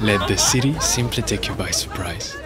Let the city simply take you by surprise.